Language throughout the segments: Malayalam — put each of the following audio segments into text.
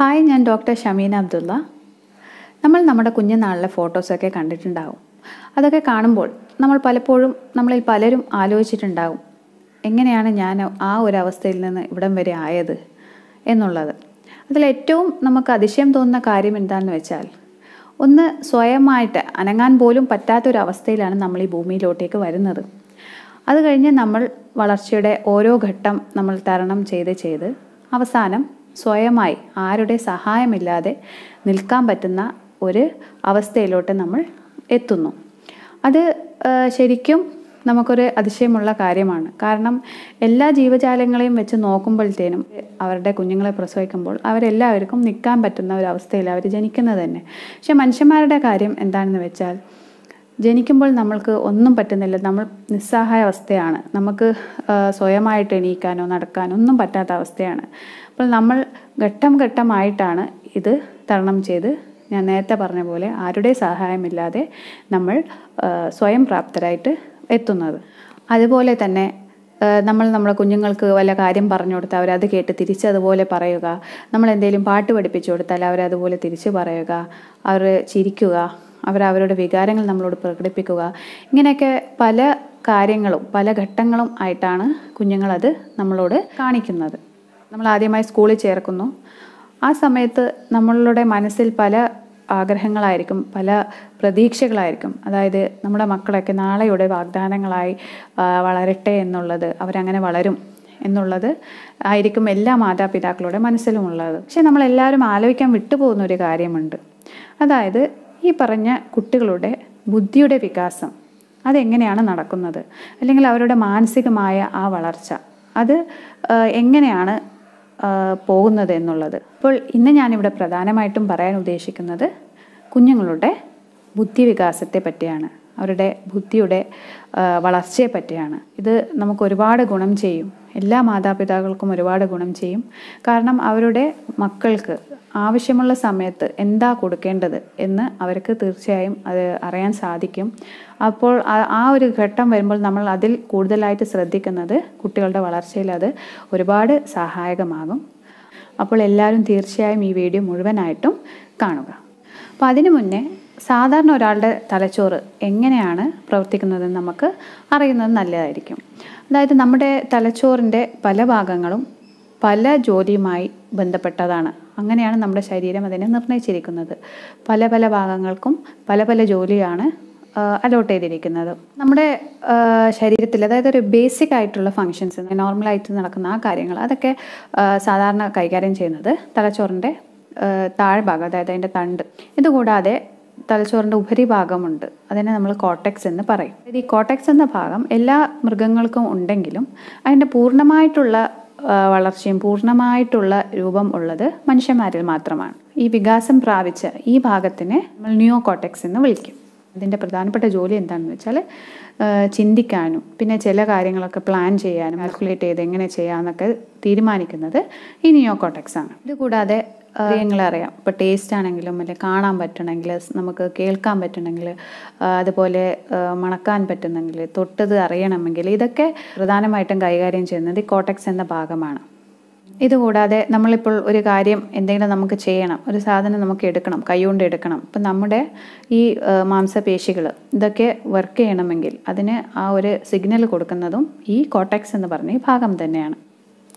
ഹായ് ഞാൻ ഡോക്ടർ ഷമീന അബ്ദുള്ള. നമ്മൾ നമ്മുടെ കുഞ്ഞുനാളിലെ ഫോട്ടോസൊക്കെ കണ്ടിട്ടുണ്ടാവും. അതൊക്കെ കാണുമ്പോൾ നമ്മൾ പലപ്പോഴും നമ്മളിൽ പലരും ആലോചിച്ചിട്ടുണ്ടാവും. എങ്ങനെയാണ് ഞാൻ ആ ഒരു അവസ്ഥയിൽ നിന്ന് ഇവിടം വരെ ആയത് എന്നുള്ളത്. അതിലേറ്റവും നമുക്ക് അതിശയം തോന്നുന്ന കാര്യം എന്താണെന്ന് വെച്ചാൽ ഒന്ന് സ്വയമായിട്ട് അനങ്ങാൻ പോലും പറ്റാത്തൊരവസ്ഥയിലാണ് നമ്മൾ ഈ ഭൂമിയിലോട്ടേക്ക് വരുന്നത്. അത് കഴിഞ്ഞ് നമ്മൾ വളർച്ചയുടെ ഓരോ ഘട്ടം നമ്മൾ തരണം ചെയ്ത് ചെയ്ത് അവസാനം സ്വയമായി ആരുടെ സഹായമില്ലാതെ നിൽക്കാൻ പറ്റുന്ന ഒരു അവസ്ഥയിലോട്ട് നമ്മൾ എത്തുന്നു. അത് ശരിക്കും നമുക്കൊരു അതിശയമുള്ള കാര്യമാണ്. കാരണം എല്ലാ ജീവജാലങ്ങളെയും വെച്ച് നോക്കുമ്പോഴത്തേനും അവരുടെ കുഞ്ഞുങ്ങളെ പ്രസവിക്കുമ്പോൾ അവരെല്ലാവർക്കും നിൽക്കാൻ പറ്റുന്ന ഒരു അവസ്ഥയിൽ അവർ ജനിക്കുന്നത് തന്നെ. പക്ഷെ മനുഷ്യന്മാരുടെ കാര്യം എന്താണെന്ന് വെച്ചാൽ ജനിക്കുമ്പോൾ നമ്മൾക്ക് ഒന്നും പറ്റുന്നില്ല. നമ്മൾ നിസ്സഹായ അവസ്ഥയാണ് നമുക്ക് സ്വയമായിട്ട് എണീക്കാനോ നടക്കാനോ ഒന്നും പറ്റാത്ത അവസ്ഥയാണ്. അപ്പോൾ നമ്മൾ ഘട്ടം ഘട്ടമായിട്ടാണ് ഇത് തരണം ചെയ്ത് ഞാൻ നേരത്തെ പറഞ്ഞ പോലെ ആരുടെ സഹായമില്ലാതെ നമ്മൾ സ്വയം പ്രാപ്തരായിട്ട് എത്തുന്നത്. അതുപോലെ തന്നെ നമ്മൾ നമ്മുടെ കുഞ്ഞുങ്ങൾക്ക് വല്ല കാര്യം പറഞ്ഞു കൊടുത്താൽ അവരത് കേട്ട് തിരിച്ചതുപോലെ പറയുക. നമ്മൾ എന്തെങ്കിലും പാട്ട് പഠിപ്പിച്ചു കൊടുത്താൽ അവരതുപോലെ തിരിച്ച് പറയുക. അവർ ചിരിക്കുക. അവർ അവരുടെ വികാരങ്ങൾ നമ്മളോട് പ്രകടിപ്പിക്കുക. ഇങ്ങനെയൊക്കെ പല കാര്യങ്ങളും പല ഘട്ടങ്ങളും ആയിട്ടാണ് കുഞ്ഞുങ്ങളത് നമ്മളോട് കാണിക്കുന്നത്. നമ്മൾ ആദ്യമായി സ്കൂളിൽ ചേർക്കുന്നു. ആ സമയത്ത് നമ്മളുടെ മനസ്സിൽ പല ആഗ്രഹങ്ങളായിരിക്കും പല പ്രതീക്ഷകളായിരിക്കും. അതായത് നമ്മുടെ മക്കളൊക്കെ നാളെയുടെ വാഗ്ദാനങ്ങളായി വളരട്ടെ എന്നുള്ളത് അവരങ്ങനെ വളരും എന്നുള്ളത് ആയിരിക്കും എല്ലാ മാതാപിതാക്കളുടെ മനസ്സിലുമുള്ളത് പക്ഷെ നമ്മളെല്ലാവരും ആലോചിക്കാൻ വിട്ടുപോകുന്ന ഒരു കാര്യമുണ്ട്. അതായത് ഈ പറഞ്ഞ കുട്ടികളുടെ ബുദ്ധിയുടെ വികാസം അതെങ്ങനെയാണ് നടക്കുന്നത്? അല്ലെങ്കിൽ അവരുടെ മാനസികമായ ആ വളർച്ച അത് എങ്ങനെയാണ് പോകുന്നത് എന്നുള്ളത്. അപ്പോൾ ഇന്ന് ഞാനിവിടെ പ്രധാനമായിട്ടും പറയാൻ ഉദ്ദേശിക്കുന്നത് കുഞ്ഞുങ്ങളുടെ ബുദ്ധി വികാസത്തെ പറ്റിയാണ്. അവരുടെ ബുദ്ധിയുടെ വളർച്ചയെ പറ്റിയാണ്. ഇത് നമുക്ക് ഒരുപാട് ഗുണം ചെയ്യും. എല്ലാ മാതാപിതാക്കൾക്കും ഒരുപാട് ഗുണം ചെയ്യും. കാരണം അവരുടെ മക്കൾക്ക് ആവശ്യമുള്ള സമയത്ത് എന്താ കൊടുക്കേണ്ടത് എന്ന് അവർക്ക് തീർച്ചയായും അത് അറിയാൻ സാധിക്കും. അപ്പോൾ ആ- ഒരു ഘട്ടം വരുമ്പോൾ നമ്മൾ അതിൽ കൂടുതലായിട്ട് ശ്രദ്ധിക്കുന്നത് കുട്ടികളുടെ വളർച്ചയിൽ അത് ഒരുപാട് സഹായകമാകും. അപ്പോൾ എല്ലാവരും തീർച്ചയായും ഈ വീഡിയോ മുഴുവനായിട്ടും കാണുക. അപ്പോൾ അതിനു മുന്നേ സാധാരണ ഒരാളുടെ തലച്ചോറ് എങ്ങനെയാണ് പ്രവർത്തിക്കുന്നതെന്ന് നമുക്ക് അറിയുന്നത് നല്ലതായിരിക്കും. അതായത് നമ്മുടെ തലച്ചോറിന്റെ പല ഭാഗങ്ങളും പല ജോലിയുമായി ബന്ധപ്പെട്ടതാണ്. അങ്ങനെയാണ് നമ്മുടെ ശരീരം അതിനെ നിർണയിച്ചിരിക്കുന്നത്. പല പല ഭാഗങ്ങൾക്കും പല പല ജോലിയാണ് അലോട്ട് ചെയ്തിരിക്കുന്നത്. നമ്മുടെ ശരീരത്തിൽ അതായത് ഒരു ബേസിക് ആയിട്ടുള്ള ഫങ്ഷൻസ് നോർമലായിട്ട് നടക്കുന്ന ആ കാര്യങ്ങൾ അതൊക്കെ സാധാരണ കൈകാര്യം ചെയ്യുന്നത് തലച്ചോറിന്റെ താഴ്ഭാഗം അതായത് അതിന്റെ തണ്ട്. ഇതുകൂടാതെ തലച്ചോറിന്റെ ഉപരിഭാഗമുണ്ട്. അതിനെ നമ്മൾ കോട്ടക്സ് എന്ന് പറയും. ഈ കോട്ടക്സ് എന്ന ഭാഗം എല്ലാ മൃഗങ്ങൾക്കും ഉണ്ടെങ്കിലും അതിന്റെ പൂർണമായിട്ടുള്ള വളർച്ചയും പൂർണമായിട്ടുള്ള രൂപം ഉള്ളത് മനുഷ്യന്മാരിൽ മാത്രമാണ്. ഈ വികാസം പ്രാപിച്ച ഈ ഭാഗത്തിനെ നമ്മൾ ന്യൂ കോട്ടക്സ് എന്ന് വിളിക്കും. ഇതിന്റെ പ്രധാനപ്പെട്ട ജോലി എന്താണെന്ന് വെച്ചാൽ ചിന്തിക്കാനും പിന്നെ ചില കാര്യങ്ങളൊക്കെ പ്ലാൻ ചെയ്യാനും കാൽക്കുലേറ്റ് ചെയ്ത് എങ്ങനെ ചെയ്യാമെന്നൊക്കെ തീരുമാനിക്കുന്നത് ഈ നിയോ കോട്ടക്സ് ആണ്. ഇത് കൂടാതെ കാര്യങ്ങൾ അറിയാം ഇപ്പോൾ ടേസ്റ്റ് ആണെങ്കിലും അല്ലെ കാണാൻ പറ്റണമെങ്കിൽ നമുക്ക് കേൾക്കാൻ പറ്റണമെങ്കിൽ അതുപോലെ മണക്കാൻ പറ്റുന്നെങ്കിൽ തൊട്ടത് അറിയണമെങ്കിൽ ഇതൊക്കെ പ്രധാനമായിട്ടും കൈകാര്യം ചെയ്യുന്നത് ഈ കോട്ടക്സ് എന്ന ഭാഗമാണ്. ഇതുകൂടാതെ നമ്മളിപ്പോൾ ഒരു കാര്യം എന്തെങ്കിലും നമുക്ക് ചെയ്യണം ഒരു സാധനം നമുക്ക് എടുക്കണം കൈകൊണ്ട് എടുക്കണം. ഇപ്പം നമ്മുടെ ഈ മാംസപേശികൾ ഇതൊക്കെ വർക്ക് ചെയ്യണമെങ്കിൽ അതിന് ആ ഒരു സിഗ്നൽ കൊടുക്കുന്നതും ഈ കോട്ടക്സ് എന്ന് പറഞ്ഞ ഭാഗം തന്നെയാണ്.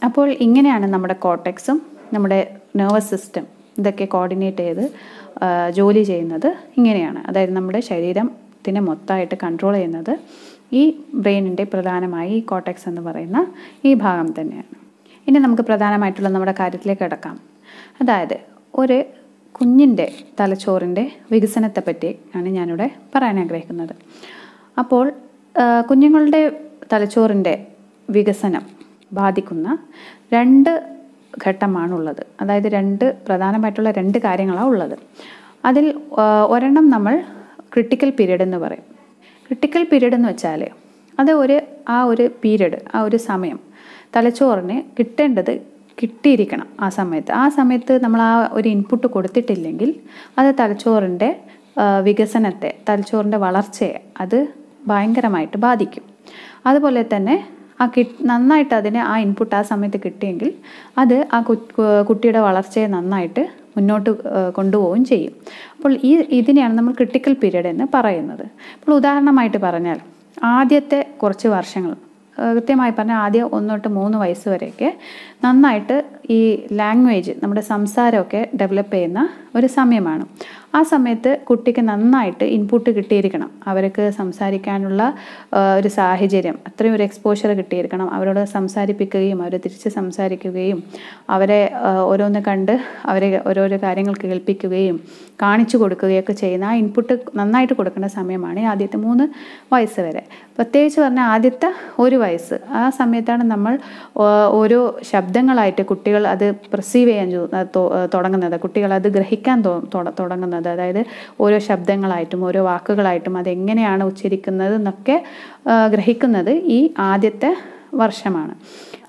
അപ്പോൾ ഇങ്ങനെയാണ് നമ്മുടെ കോട്ടക്സും നമ്മുടെ നെർവസ് സിസ്റ്റം ഇതൊക്കെ കോർഡിനേറ്റ് ചെയ്ത് ജോലി ചെയ്യുന്നത് ഇങ്ങനെയാണ്. അതായത് നമ്മുടെ ശരീരത്തിനെ മൊത്തമായിട്ട് കൺട്രോൾ ചെയ്യുന്നത് ഈ ബ്രെയിനിന്റെ പ്രധാനമായി ഈ കോട്ടക്സ് എന്ന് പറയുന്ന ഈ ഭാഗം തന്നെയാണ്. ഇനി നമുക്ക് പ്രധാനമായിട്ടുള്ള നമ്മുടെ കാര്യത്തിലേക്ക് കിടക്കാം. അതായത് ഒരു കുഞ്ഞിന്റെ തലച്ചോറിന്റെ വികസനത്തെ പറ്റി ആണ് ഞാനിവിടെ പറയാൻ ആഗ്രഹിക്കുന്നത്. അപ്പോൾ കുഞ്ഞുങ്ങളുടെ തലച്ചോറിന്റെ വികസനം ബാധിക്കുന്ന രണ്ട് ഘട്ടമാണുള്ളത്. അതായത് രണ്ട് പ്രധാനമായിട്ടുള്ള രണ്ട് കാര്യങ്ങളാണ് ഉള്ളത്. അതിൽ ഒരെണ്ണം നമ്മൾ ക്രിട്ടിക്കൽ പീരീഡ് എന്ന് പറയും. ക്രിട്ടിക്കൽ പീരീഡ് എന്ന് വെച്ചാൽ അത് ഒരു ആ ഒരു പീരീഡ് ആ ഒരു സമയം തലച്ചോറിന് കിട്ടേണ്ടത് കിട്ടിയിരിക്കണം ആ സമയത്ത്. ആ സമയത്ത് നമ്മൾ ആ ഒരു ഇൻപുട്ട് കൊടുത്തിട്ടില്ലെങ്കിൽ അത് തലച്ചോറിന്റെ വികസനത്തെ തലച്ചോറിന്റെ വളർച്ചയെ അത് ഭയങ്കരമായിട്ട് ബാധിക്കും. അതുപോലെ തന്നെ ആ കി നന്നായിട്ട് അതിന് ആ ഇൻപുട്ട് ആ സമയത്ത് കിട്ടിയെങ്കിൽ അത് ആ കുട്ടിയുടെ വളർച്ചയെ നന്നായിട്ട് മുന്നോട്ട് കൊണ്ടുപോവുകയും ചെയ്യും. അപ്പോൾ ഈ ഇതിനെയാണ് നമ്മൾ ക്രിട്ടിക്കൽ പീരീഡ് എന്ന് പറയുന്നത്. അപ്പോൾ ഉദാഹരണമായിട്ട് പറഞ്ഞാൽ ആദ്യത്തെ കുറച്ച് വർഷങ്ങൾ കൃത്യമായി പറഞ്ഞാൽ ആദ്യം ഒന്ന് തൊട്ട് മൂന്ന് വയസ്സ് വരെയൊക്കെ നന്നായിട്ട് ഈ ലാംഗ്വേജ് നമ്മുടെ സംസാരമൊക്കെ ഡെവലപ്പ് ചെയ്യുന്ന ഒരു സമയമാണ്. ആ സമയത്ത് കുട്ടിക്ക് നന്നായിട്ട് ഇൻപുട്ട് കിട്ടിയിരിക്കണം. അവർക്ക് സംസാരിക്കാനുള്ള ഒരു സാഹചര്യം അത്രയും ഒരു എക്സ്പോഷർ കിട്ടിയിരിക്കണം. അവരോട് സംസാരിപ്പിക്കുകയും അവരെ തിരിച്ച് സംസാരിക്കുകയും അവരെ ഓരോന്ന് കണ്ട് അവരെ ഓരോരോ കാര്യങ്ങൾ കേൾപ്പിക്കുകയും കാണിച്ചു കൊടുക്കുകയൊക്കെ ചെയ്യുന്ന ആ ഇൻപുട്ട് നന്നായിട്ട് കൊടുക്കേണ്ട സമയമാണ് ആദ്യത്തെ മൂന്ന് വയസ്സ് വരെ. പ്രത്യേകിച്ച് പറഞ്ഞാൽ ആദ്യത്തെ ഒരു വയസ്സ്. ആ സമയത്താണ് നമ്മൾ ഓരോ ശബ്ദങ്ങളായിട്ട് കുട്ടികൾ അത് പ്രിസീവ് ചെയ്യാൻ തുടങ്ങുന്നത്. കുട്ടികൾ അത് ഗ്രഹിക്കാൻ തോ- തുട- അതായത് ഓരോ ശബ്ദങ്ങളായിട്ടും ഓരോ വാക്കുകളായിട്ടും അതെങ്ങനെയാണ് ഉച്ചരിക്കുന്നത് എന്നൊക്കെ ഗ്രഹിക്കുന്നത് ഈ ആദ്യത്തെ വർഷമാണ്.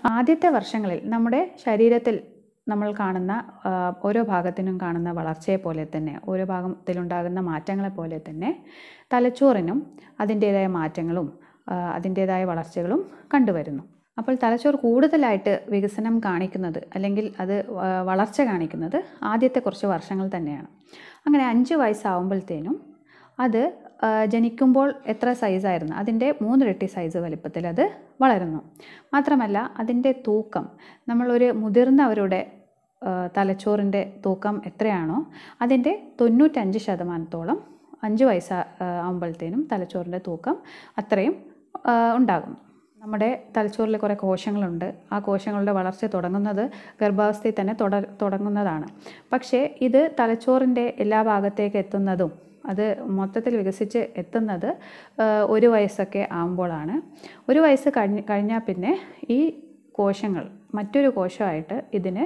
ആദ്യത്തെ വർഷങ്ങളിൽ നമ്മുടെ ശരീരത്തിൽ നമ്മൾ കാണുന്ന ഓരോ ഭാഗത്തിനും കാണുന്ന വളർച്ചയെ പോലെ തന്നെ ഓരോ ഭാഗത്തിലുണ്ടാകുന്ന മാറ്റങ്ങളെ പോലെ തന്നെ തലച്ചോറിനും അതിന്റേതായ മാറ്റങ്ങളും അതിന്റേതായ വളർച്ചകളും കണ്ടുവരുന്നു. അപ്പോൾ തലച്ചോർ കൂടുതലായിട്ട് വികസനം കാണിക്കുന്നത് അല്ലെങ്കിൽ അത് വളർച്ച കാണിക്കുന്നത് ആദ്യത്തെ കുറച്ച് വർഷങ്ങൾ തന്നെയാണ്. അങ്ങനെ അഞ്ച് വയസ്സാവുമ്പോഴത്തേനും അത് ജനിക്കുമ്പോൾ എത്ര സൈസായിരുന്നു അതിന്റെ മൂന്നിരട്ടി സൈസ് വലിപ്പത്തിൽ അത് വളരുന്നു. മാത്രമല്ല അതിന്റെ തൂക്കം നമ്മളൊരു മുതിർന്നവരുടെ തലച്ചോറിന്റെ തൂക്കം എത്രയാണോ അതിന്റെ തൊണ്ണൂറ്റഞ്ച് ശതമാനത്തോളം അഞ്ച് വയസ്സാകുമ്പോഴത്തേനും തലച്ചോറിന്റെ തൂക്കം അത്രയും ഉണ്ടാകും നമ്മുടെ തലച്ചോറിൽ കുറേ കോശങ്ങളുണ്ട്. ആ കോശങ്ങളുടെ വളർച്ച തുടങ്ങുന്നത് ഗർഭാവസ്ഥയിൽ തന്നെ തുട തുടങ്ങുന്നതാണ്. പക്ഷേ ഇത് തലച്ചോറിന്റെ എല്ലാ ഭാഗത്തേക്ക് എത്തുന്നതും അത് മൊത്തത്തിൽ വികസിച്ച് എത്തുന്നത് ഒരു വയസ്സൊക്കെ ആകുമ്പോഴാണ് ഒരു വയസ്സ് കഴിഞ്ഞ് കഴിഞ്ഞാൽ പിന്നെ ഈ കോശങ്ങൾ മറ്റൊരു കോശമായിട്ട് ഇതിന്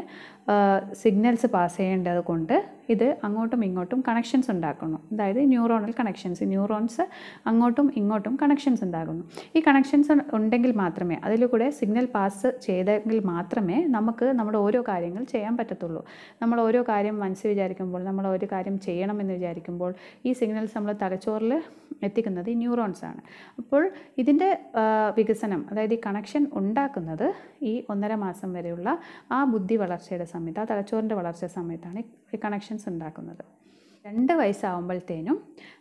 സിഗ്നൽസ് പാസ് ചെയ്യേണ്ടത് കൊണ്ട് ഇത് അങ്ങോട്ടും ഇങ്ങോട്ടും കണക്ഷൻസ് ഉണ്ടാക്കുന്നു. അതായത് ന്യൂറോണൽ കണക്ഷൻസ് ന്യൂറോൺസ് അങ്ങോട്ടും ഇങ്ങോട്ടും കണക്ഷൻസ് ഉണ്ടാകുന്നു ഈ കണക്ഷൻസ് ഉണ്ടെങ്കിൽ മാത്രമേ അതിലൂടെ സിഗ്നൽ പാസ് ചെയ്തെങ്കിൽ മാത്രമേ നമുക്ക് നമ്മുടെ ഓരോ കാര്യങ്ങൾ ചെയ്യാൻ പറ്റത്തുള്ളൂ. നമ്മൾ ഓരോ കാര്യം മനസ്സിൽ വിചാരിക്കുമ്പോൾ നമ്മൾ ഒരു കാര്യം ചെയ്യണമെന്ന് വിചാരിക്കുമ്പോൾ ഈ സിഗ്നൽസ് നമ്മൾ തലച്ചോറിൽ എത്തിക്കുന്നത് ഈ ന്യൂറോൺസ് ആണ്. അപ്പോൾ ഇതിന്റെ വികസനം അതായത് ഈ കണക്ഷൻ ഉണ്ടാക്കുന്നത് ഈ ഒന്നര മാസം വരെയുള്ള ആ ബുദ്ധി വളർച്ചയുടെ സമയത്ത് ആ തലച്ചോറിന്റെ വളർച്ച സമയത്താണ് ഈ കണക്ഷൻസ് ഉണ്ടാക്കുന്നത്. രണ്ട് വയസ്സാവുമ്പോഴത്തേനും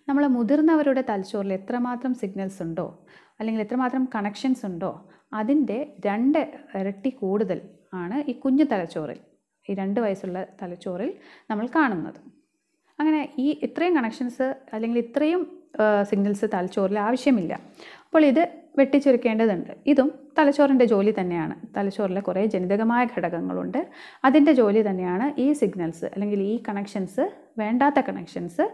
നമ്മൾ മുതിർന്നവരുടെ തലച്ചോറിൽ എത്രമാത്രം സിഗ്നൽസ് ഉണ്ടോ അല്ലെങ്കിൽ എത്രമാത്രം കണക്ഷൻസ് ഉണ്ടോ അതിന്റെ രണ്ട് ഇരട്ടി കൂടുതൽ ആണ് ഈ കുഞ്ഞു തലച്ചോറിൽ ഈ രണ്ട് വയസ്സുള്ള തലച്ചോറിൽ നമ്മൾ കാണുന്നത്. അങ്ങനെ ഈ ഇത്രയും കണക്ഷൻസ് അല്ലെങ്കിൽ ഇത്രയും സിഗ്നൽസ് തലച്ചോറിൽ ആവശ്യമില്ല. അപ്പോൾ ഇത് വെട്ടിച്ചുരുക്കേണ്ടതുണ്ട്. ഇതും തലച്ചോറിന്റെ ജോലി തന്നെയാണ്. തലച്ചോറിലെ കുറേ ജനിതകമായ ഘടകങ്ങളുണ്ട്. അതിന്റെ ജോലി തന്നെയാണ് ഈ സിഗ്നൽസ് അല്ലെങ്കിൽ ഈ കണക്ഷൻസ് വേണ്ടാത്ത കണക്ഷൻസ്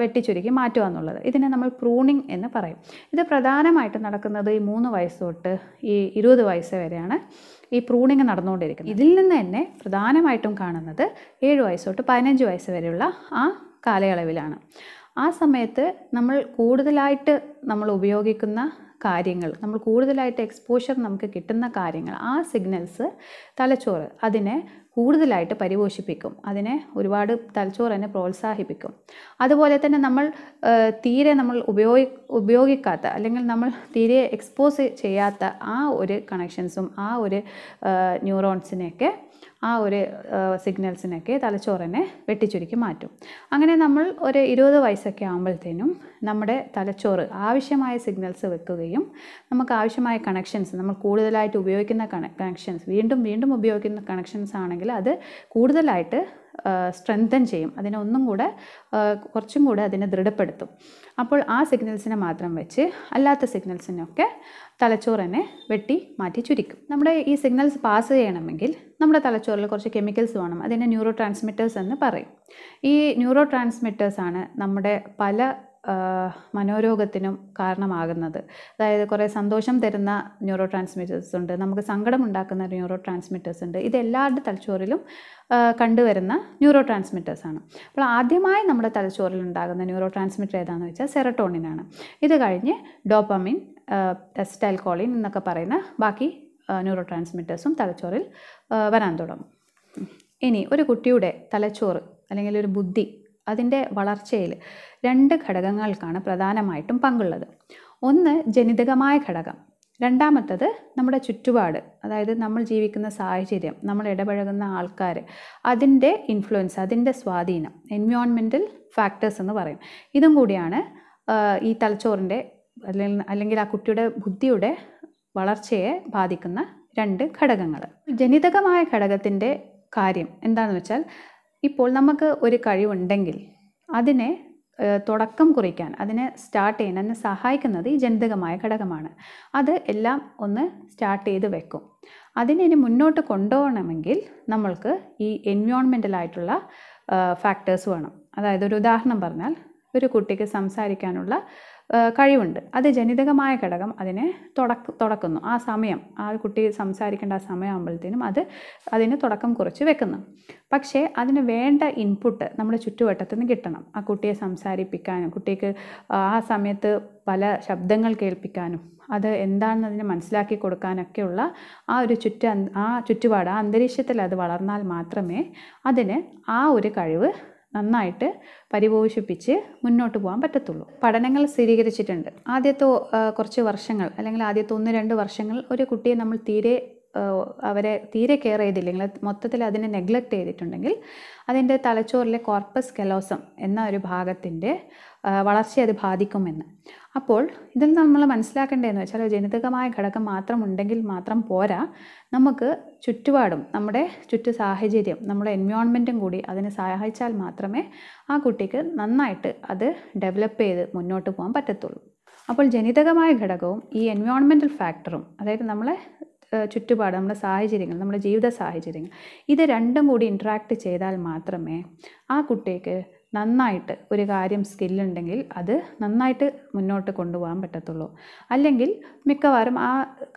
വെട്ടിച്ചുരുക്കി മാറ്റുക എന്നുള്ളത്. ഇതിനെ നമ്മൾ പ്രൂണിങ് എന്ന് പറയും. ഇത് പ്രധാനമായിട്ടും നടക്കുന്നത് ഈ മൂന്ന് വയസ്സ് തൊട്ട് ഈ ഇരുപത് വയസ്സ് വരെയാണ് ഈ പ്രൂണിങ് നടന്നുകൊണ്ടിരിക്കുന്നത്. ഇതിൽ നിന്ന് തന്നെ പ്രധാനമായിട്ടും കാണുന്നത് ഏഴ് വയസ്സ് തൊട്ട് പതിനഞ്ച് വയസ്സ് വരെയുള്ള ആ കാലയളവിലാണ്. ആ സമയത്ത് നമ്മൾ കൂടുതലായിട്ട് നമ്മൾ ഉപയോഗിക്കുന്ന കാര്യങ്ങൾ നമ്മൾ കൂടുതലായിട്ട് എക്സ്പോഷർ നമുക്ക് കിട്ടുന്ന കാര്യങ്ങൾ ആ സിഗ്നൽസ് തലച്ചോറ് അതിനെ കൂടുതലായിട്ട് പരിപോഷിപ്പിക്കും. അതിനെ ഒരുപാട് തലച്ചോറ് തന്നെ പ്രോത്സാഹിപ്പിക്കും. അതുപോലെ തന്നെ നമ്മൾ തീരെ നമ്മൾ ഉപയോഗി ഉപയോഗിക്കാത്ത അല്ലെങ്കിൽ നമ്മൾ തീരെ എക്സ്പോസ് ചെയ്യാത്ത ആ ഒരു കണക്ഷൻസും ആ ഒരു ന്യൂറോൺസിനെയൊക്കെ ആ ഒരു സിഗ്നൽസിനൊക്കെ തലച്ചോറിനെ വെട്ടിച്ചുരുക്കി മാറ്റും. അങ്ങനെ നമ്മൾ ഒരു ഇരുപത് വയസ്സൊക്കെ ആകുമ്പോഴത്തേനും നമ്മുടെ തലച്ചോറ് ആവശ്യമായ സിഗ്നൽസ് വെക്കുകയും നമുക്ക് ആവശ്യമായ കണക്ഷൻസ് നമ്മൾ കൂടുതലായിട്ട് ഉപയോഗിക്കുന്ന കണക്ഷൻസ് വീണ്ടും വീണ്ടും ഉപയോഗിക്കുന്ന കണക്ഷൻസ് ആണെങ്കിൽ അത് കൂടുതലായിട്ട് സ്ട്രെങ്തൻ ചെയ്യും. അതിനെ ഒന്നും കൂടെ കുറച്ചും കൂടെ അതിനെ ദൃഢപ്പെടുത്തും. അപ്പോൾ ആ സിഗ്നൽസിനെ മാത്രം വെച്ച് അല്ലാത്ത സിഗ്നൽസിനൊക്കെ തലച്ചോറിനെ വെട്ടി മാറ്റി ചുരുക്കും. നമ്മുടെ ഈ സിഗ്നൽസ് പാസ് ചെയ്യണമെങ്കിൽ നമ്മുടെ തലച്ചോറിൽ കുറച്ച് കെമിക്കൽസ് വേണം. അതിനെ ന്യൂറോ ട്രാൻസ്മിറ്റേഴ്സ് എന്ന് പറയും. ഈ ന്യൂറോ ട്രാൻസ്മിറ്റേഴ്സാണ് നമ്മുടെ പല മനോരോഗത്തിനും കാരണമാകുന്നത്. അതായത് കുറേ സന്തോഷം തരുന്ന ന്യൂറോ ട്രാൻസ്മിറ്റേഴ്സ് ഉണ്ട് നമുക്ക് സങ്കടം ഉണ്ടാക്കുന്ന ന്യൂറോ ട്രാൻസ്മിറ്റേഴ്സ് ഉണ്ട്. ഇത് എല്ലാവരുടെ തലച്ചോറിലും കണ്ടുവരുന്ന ന്യൂറോ ട്രാൻസ്മിറ്റേഴ്സ് ആണ്. അപ്പോൾ ആദ്യമായി നമ്മുടെ തലച്ചോറിൽ ഉണ്ടാകുന്ന ന്യൂറോ ട്രാൻസ്മിറ്റർ ഏതാണെന്ന് വെച്ചാൽ സെറട്ടോണിനാണ് ഇത് കഴിഞ്ഞ് ഡോപ്പമിൻ എസ്റ്റൈൽകോളിൻ എന്നൊക്കെ പറയുന്ന ബാക്കി ന്യൂറോ ട്രാൻസ്മിറ്റേഴ്സും തലച്ചോറിൽ വരാൻ തുടങ്ങും. ഇനി ഒരു കുട്ടിയുടെ തലച്ചോറ് അല്ലെങ്കിൽ ഒരു ബുദ്ധി അതിന്റെ വളർച്ചയിൽ രണ്ട് ഘടകങ്ങൾക്കാണ് പ്രധാനമായിട്ടും പങ്കുള്ളത്. ഒന്ന് ജനിതകമായ ഘടകം രണ്ടാമത്തത് നമ്മുടെ ചുറ്റുപാട് അതായത് നമ്മൾ ജീവിക്കുന്ന സാഹചര്യം നമ്മൾ ഇടപഴകുന്ന ആൾക്കാർ അതിന്റെ ഇൻഫ്ലുവൻസ് അതിന്റെ സ്വാധീനം എൻവയോൺമെന്റൽ ഫാക്ടേഴ്സ് എന്ന് പറയും. ഇതും കൂടിയാണ് ഈ തലച്ചോറിന്റെ അല്ലെങ്കിൽ ആ കുട്ടിയുടെ ബുദ്ധിയുടെ വളർച്ചയെ ബാധിക്കുന്ന രണ്ട് ഘടകങ്ങൾ. ജനിതകമായ ഘടകത്തിന്റെ കാര്യം എന്താണെന്ന് വെച്ചാൽ ഇപ്പോൾ നമുക്ക് ഒരു കഴിവുണ്ടെങ്കിൽ അതിനെ തുടക്കം കുറിക്കാൻ അതിനെ സ്റ്റാർട്ട് ചെയ്യാൻ അതിനെ സഹായിക്കുന്നത് ഈ ജനിതകമായ ഘടകമാണ്. അത് എല്ലാം ഒന്ന് സ്റ്റാർട്ട് ചെയ്ത് വെക്കും. അതിനെ ഇനി മുന്നോട്ട് കൊണ്ടുപോകണമെങ്കിൽ നമ്മൾക്ക് ഈ എൻവയോൺമെന്റലായിട്ടുള്ള ഫാക്ടേഴ്സ് വേണം. അതായത് ഒരു ഉദാഹരണം പറഞ്ഞാൽ ഒരു കുട്ടിക്ക് സംസാരിക്കാനുള്ള കഴിവുണ്ട്. അത് ജനിതകമായ ഘടകം അതിനെ തുടക്ക തുടക്കുന്നു. ആ സമയം ആ കുട്ടി സംസാരിക്കേണ്ട ആ സമയമാകുമ്പോഴത്തേനും അത് അതിന് തുടക്കം കുറിച്ച് വെക്കുന്നു. പക്ഷേ അതിന് വേണ്ട ഇൻപുട്ട് നമ്മുടെ ചുറ്റുവട്ടത്തു നിന്ന് കിട്ടണം. ആ കുട്ടിയെ സംസാരിപ്പിക്കാനും കുട്ടിക്ക് ആ സമയത്ത് പല ശബ്ദങ്ങൾ കേൾപ്പിക്കാനും അത് എന്താണെന്ന് അതിനെ മനസ്സിലാക്കി കൊടുക്കാനൊക്കെയുള്ള ആ ഒരു ചുറ്റ ആ ചുറ്റുപാട് ആ അന്തരീക്ഷത്തിൽ അത് വളർന്നാൽ മാത്രമേ അതിന് ആ ഒരു കഴിവ് നന്നായിട്ട് പരിപോഷിപ്പിച്ച് മുന്നോട്ട് പോകാൻ പറ്റത്തുള്ളൂ. പഠനങ്ങൾ സ്ഥിരീകരിച്ചിട്ടുണ്ട്. ആദ്യത്തെ കുറച്ച് വർഷങ്ങൾ അല്ലെങ്കിൽ ആദ്യത്തെ ഒന്ന് രണ്ട് വർഷങ്ങൾ ഒരു കുട്ടിയെ നമ്മൾ തീരെ അവരെ തീരെ കെയർ ചെയ്തില്ലെങ്കിൽ മൊത്തത്തിൽ അതിനെ നെഗ്ലക്റ്റ് ചെയ്തിട്ടുണ്ടെങ്കിൽ അതിന്റെ തലച്ചോറിലെ കോർപ്പസ് കെലോസം എന്ന ഒരു ഭാഗത്തിന്റെ വളർച്ചയെ അത് ബാധിക്കുമെന്ന്. അപ്പോൾ ഇതിൽ നമ്മൾ മനസ്സിലാക്കേണ്ടതെന്ന് വെച്ചാൽ ജനിതകമായ ഘടകം മാത്രം ഉണ്ടെങ്കിൽ മാത്രം പോരാ. നമുക്ക് ചുറ്റുപാടും നമ്മുടെ ചുറ്റു സാഹചര്യം നമ്മുടെ എൻവയോൺമെന്റും കൂടി അതിനെ സഹായിച്ചാൽ മാത്രമേ ആ കുട്ടിക്ക് നന്നായിട്ട് അത് ഡെവലപ്പ് ചെയ്ത് മുന്നോട്ട് പോകാൻ പറ്റത്തുള്ളൂ. അപ്പോൾ ജനിതകമായ ഘടകവും ഈ എൻവയോൺമെന്റൽ ഫാക്ടറും അതായത് നമ്മളെ ചുറ്റുപാട് നമ്മുടെ സാഹചര്യങ്ങൾ നമ്മുടെ ജീവിത സാഹചര്യങ്ങൾ ഇത് രണ്ടും കൂടി ഇൻട്രാക്ട് ചെയ്താൽ മാത്രമേ ആ കുട്ടിക്ക് നന്നായിട്ട് ഒരു കാര്യം സ്കില്ലുണ്ടെങ്കിൽ അത് നന്നായിട്ട് മുന്നോട്ട് കൊണ്ടുപോകാൻ പറ്റത്തുള്ളൂ. അല്ലെങ്കിൽ മിക്കവാറും ആ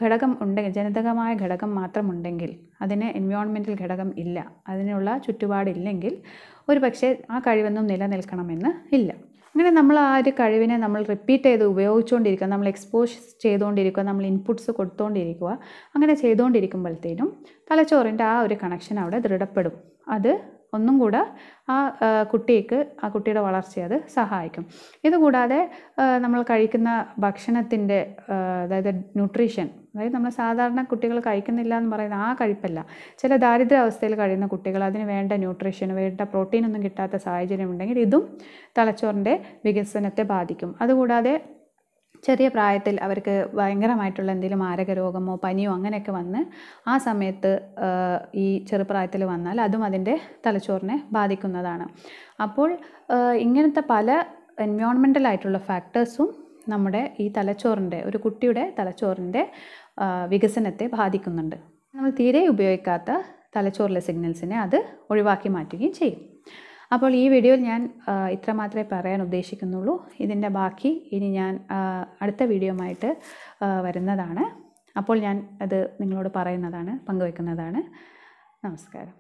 ഘടകം ഉണ്ടെങ്കിൽ ജനിതകമായ ഘടകം മാത്രമുണ്ടെങ്കിൽ അതിന് എൻവയോൺമെന്റൽ ഘടകം ഇല്ല അതിനുള്ള ചുറ്റുപാടില്ലെങ്കിൽ ഒരു പക്ഷേ ആ കഴിവൊന്നും നിലനിൽക്കണമെന്ന് ഇല്ല. അങ്ങനെ നമ്മൾ ആ ഒരു കഴിവിനെ നമ്മൾ റിപ്പീറ്റ് ചെയ്ത് ഉപയോഗിച്ചുകൊണ്ടിരിക്കുക നമ്മൾ എക്സ്പോസ് ചെയ്തുകൊണ്ടിരിക്കുക നമ്മൾ ഇൻപുട്സ് കൊടുത്തുകൊണ്ടിരിക്കുക അങ്ങനെ ചെയ്തുകൊണ്ടിരിക്കുമ്പോഴത്തേനും തലച്ചോറിന്റെ ആ ഒരു കണക്ഷൻ അവിടെ ദൃഢപ്പെടും. അത് ഒന്നും കൂടെ ആ കുട്ടിക്ക് ആ കുട്ടിയുടെ വളർച്ചയെ അത് സഹായിക്കും. ഇതുകൂടാതെ നമ്മൾ കഴിക്കുന്ന ഭക്ഷണത്തിന്റെ അതായത് ന്യൂട്രീഷൻ അതായത് നമ്മൾ സാധാരണ കുട്ടികൾ കഴിക്കുന്നില്ല എന്ന് പറയുന്ന ആ കഴിപ്പല്ല. ചില ദാരിദ്ര്യാവസ്ഥയിൽ കഴിയുന്ന കുട്ടികൾ അതിന് വേണ്ട ന്യൂട്രീഷൻ വേണ്ട പ്രോട്ടീൻ ഒന്നും കിട്ടാത്ത സാഹചര്യം ഉണ്ടെങ്കിൽ ഇതും തലച്ചോറിന്റെ വികസനത്തെ ബാധിക്കും. അതുകൂടാതെ ചെറിയ പ്രായത്തിൽ അവർക്ക് ഭയങ്കരമായിട്ടുള്ള എന്തെങ്കിലും മാരക രോഗമോ പനിയോ അങ്ങനെയൊക്കെ വന്ന് ആ സമയത്ത് ഈ ചെറുപ്രായത്തിൽ വന്നാൽ അതും അതിന്റെ തലച്ചോറിനെ ബാധിക്കുന്നതാണ്. അപ്പോൾ ഇങ്ങനത്തെ പല എൻവയോൺമെന്റൽ ആയിട്ടുള്ള ഫാക്ടേഴ്സും നമ്മുടെ ഈ തലച്ചോറിന്റെ ഒരു കുട്ടിയുടെ തലച്ചോറിന്റെ വികസനത്തെ ബാധിക്കുന്നുണ്ട്. നമ്മൾ തീരെ ഉപയോഗിക്കാത്ത തലച്ചോറിലെ സിഗ്നൽസിനെ അത് ഒഴിവാക്കി മാറ്റുകയും ചെയ്യും. അപ്പോൾ ഈ വീഡിയോയിൽ ഞാൻ ഇത്ര മാത്രമേ പറയാൻ ഉദ്ദേശിക്കുന്നുള്ളൂ. ഇതിന്റെ ബാക്കി ഇനി ഞാൻ അടുത്ത വീഡിയോയുമായിട്ട് വരുന്നതാണ്. അപ്പോൾ ഞാൻ അത് നിങ്ങളോട് പറയുന്നതാണ് പങ്കുവെക്കുന്നതാണ്. നമസ്കാരം.